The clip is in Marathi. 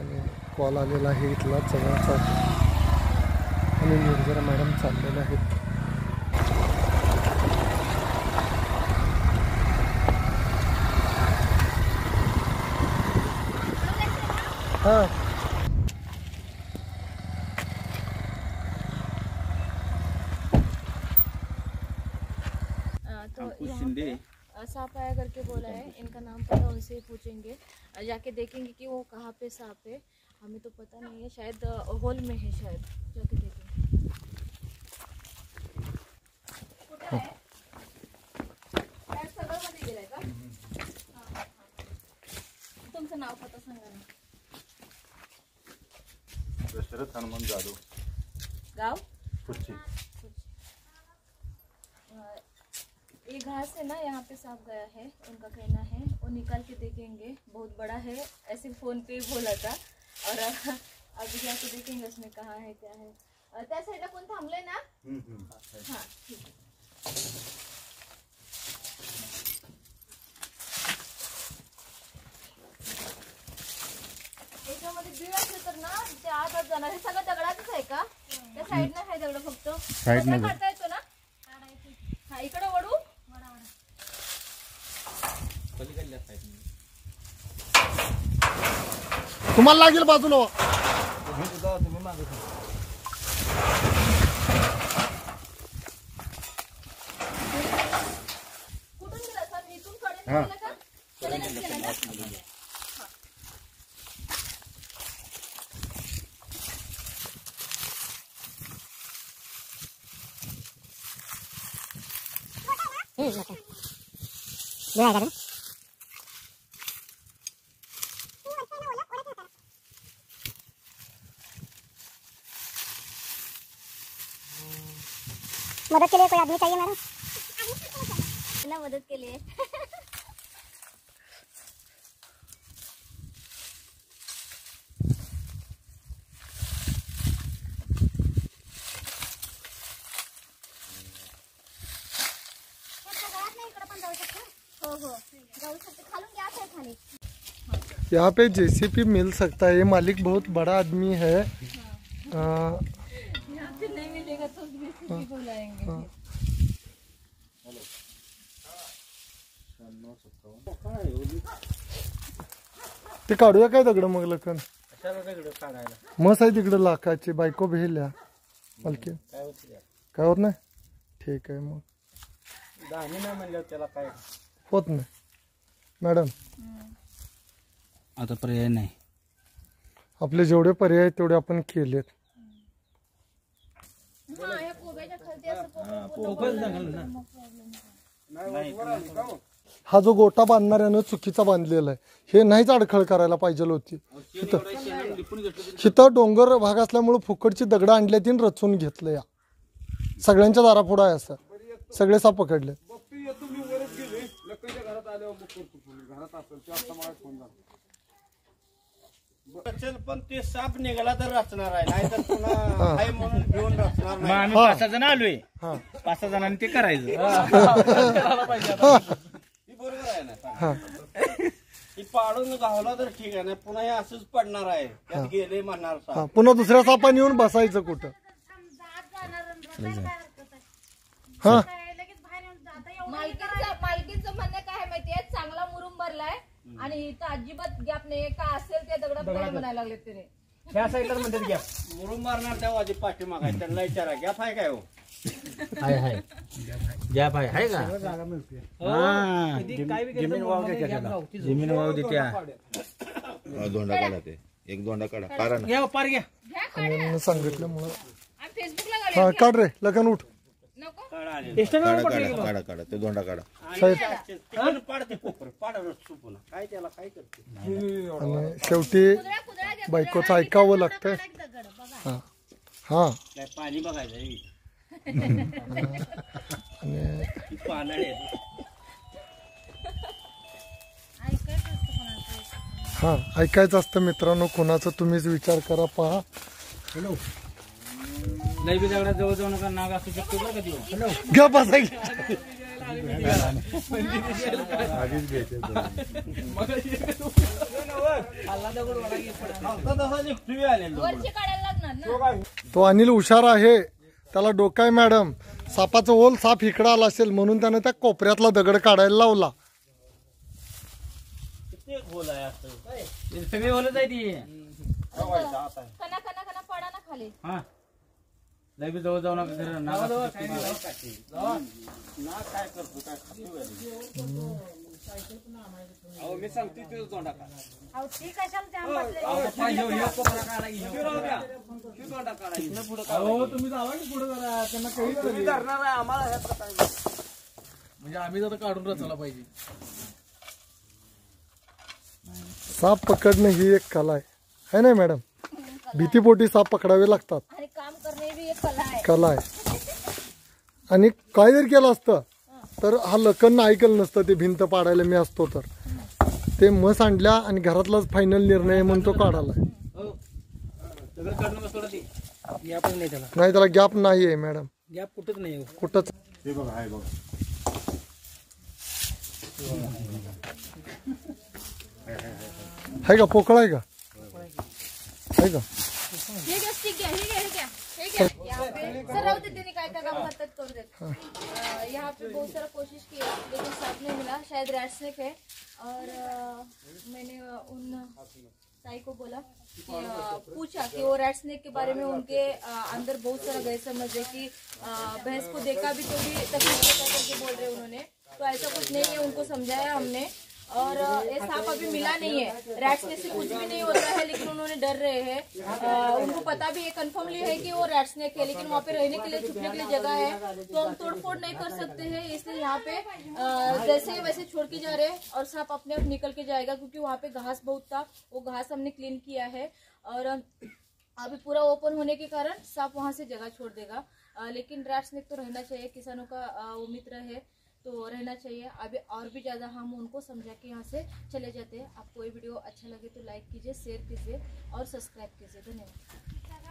आणि कॉल आलेला आहे इथला जवळचा आणि निर्जरा मॅडम चाललेल्या आहेत. हां. सांप आया करके बोला है इनका नाम पता उनसे ही पूछेंगे। जाके देखेंगे कि वो कहाँ पे सांप है। हमें तो पता नहीं है शायद हॉल में है शायद। जाके देखेंगे. तुमचं नाव पता सांगा ना? दशरथ हनुमान जाधव गाव? कुर्ची ये घास है ना यहाँ पे साफ़ गया है उनका कहना है। वो निकाल के देखेंगे बहुत बड़ा है ऐसे फ़ोन पे बोला था। और अभी जाके देखेंगे उसमें कहाँ है क्या है। त्या साईडला कोण थांबलंय ना? हा ठीक आहे असले तर ना ते आतच जाणार हे सगळं दगडाचंच आहे का? त्या साईडनं आहे दगड फक्त साईडनं तुम्हाला लागेल बाजूला व्हा. कुठून मदद के लिए कोई आदमी चाहिए मैडम ना मदद के लिए। यहाँ पे जेसीपी मिल सकता है। ये मालिक बहुत बड़ा आदमी है। आ, तो काढूया काय दगड मग लखन कशाला दगड काढायला मस आहे तिकडे लाखाची बायको भेल्या मालकी काय होतं यार? काय होत नाही ठीक आहे मग दाणे नाही म्हणल्यावर त्याला काय होत नाही मॅडम आता पर्याय नाही आपले जेवढे पर्याय आहेत तेवढे आपण केलेत हा या कोब्याच्या खालती असं कोबं पोकळ जंगल ना हा जो गोटा बांधणाऱ्यानं चुकीचा बांधलेला आहे हे नाहीच अडखळ करायला पाहिजे होती. इथं डोंगर भाग असल्यामुळे फुकटची दगडं आणल्या आणि रचून घेतलं या. सगळ्यांच्या दारापुढं आहे असं. सगळे साप पकडले. पण ते साप निघाला तर रचणार आहे नाही तर पुन्हा आहे म्हणून घेऊन रचणार मग नाही आम्ही पाच सहा जण आलोय. हा. पाच सहा जणांनी ते करायचं. ही. बरोबर आहे ना. ही. पाडून गावला तर ठीक आहे ना पुन्हा हे असंच पडणार आहे. त्यात गेले म्हणणार हा. साप पुन्हा दुसऱ्या सापाने येऊन बसायचं कुठं? हा. मालकीचं मालकीचं म्हणणं काय आहे माहितीये? चांगला मुरुम भरलाय. आणि इथं अजिबात गॅप नाही. काय असेल ते दगडात नाही म्हणायला लागले त्याने ह्या साईडला म्हणतात घ्या मुरुम मारणार त्या वाजी पाठीमाग आहे त्यांना विचारा गॅप आहे काय हो? हाय हाय. गॅप आहे. हाय का? हा. जमीन वाव देत्या त्याला. जमीन वाव देत्या हा, दोंडा काढा ते. एक दोंडा काढा. कारण घ्या पार घ्या. आणि सांगितल्यामुळं. आणि फेसबुकला घालूया हा काढ रे. लगन उठ. काढा. काढा काढा काढा काढा. ते दोंडा काढा. आणि तिकडून पाडते कोपर. पाड रचू पुन्हा काय त्याला काय करते? आणि शेवटी बायकोचं ऐकावं लागतंय. हा. हा. काय पाणी ही. हा ऐकायचं असतं मित्रांनो. कोणाचं तुम्हीच विचार करा पहा. लय बी दगडात जवळ जाऊ नका नाग असू शकतो बरं का तो अनिल हुशार आहे. त्याला डोकाय मॅडम. सापाचं ओल साप इकडं आला असेल म्हणून त्यानं त्या कोपऱ्यातला दगड काढायला लावला. किती खोल आहे असं? सगळी बोलत आहे ती. कना कना कना पडा ना खाली. हा. लय बी जवळ जाऊ नका खरं नाका काय करतो काय खातो काय? अहो मी सांगते तेच तोंडा का अहो ती कशाला जाम बसले. तोंडा काढायची तुम्ही जावा की पुढे जरा? त्यांना काही तुम्ही करणार आहे आम्हाला ह्या प्रकारे म्हणजे आम्ही जरा काढून रचायला पाहिजे. साप पकडणं ही एक कला आहे. है ना मॅडम? भीतीपोटी साप पकडावे लागतात आणि काम करणे भी एक कला आहे. आणि काय जर केलं असतं तर हा लकन ऐकलं नसतं ते भिंत पाडायला मी असतो तर. ते मस आणल्या आणि घरातलाच फायनल निर्णय म्हणून तो काढायला नाही त्याला गॅप नाही आहे मॅडम गॅप कुठंच. नाही कुठंच आहे का? पोकळ आहे का? आहे का? सर काम करू देत यहाँ पे बहुत सारा कोशिश किया लेकिन साथ नहीं मिला शायद रैट स्नेक है। और मैंने उन साई को बोला कि पूछा कि वो रैट स्नेक के बारे में उनके अंदर बहुत सारा गैर समझ है कि भैंस को देखा भी तो भी तकलीफ़ करके बोल रहे उन्होंने। तो ऐसा कुछ नहीं है उनको समझाया हमने। और ये सांप अभी मिला नहीं है। रैट्स में से कुछ भी नहीं होता है, लेकिन उन्होंने डर रहे हैं। उनको पता भी है कंफर्मली है कि वो रैट स्नेक है लेकिन वहाँ पे रहने के लिए, छुपने के लिए जगह है तो हम तोड़फोड़ नहीं कर सकते हैं। इसलिए यहाँ पे जैसे है वैसे छोड़ के जा रहे हैं और सांप अपने आप निकल के जाएगा, क्योंकि वहाँ पे घास बहुत था, वो घास हमने क्लीन किया है। और अभी पूरा ओपन होने के कारण सांप वहाँ से जगह छोड़ देगा। लेकिन रैट स्नेक तो रहना चाहिए, किसानों का वो मित्र है तो रहना चाहिए। अभी और भी ज़्यादा हम उनको समझा के यहाँ से चले जाते हैं। आपको ये वीडियो अच्छा लगे तो लाइक कीजिए शेयर कीजिए और सब्सक्राइब कीजिए। धन्यवाद।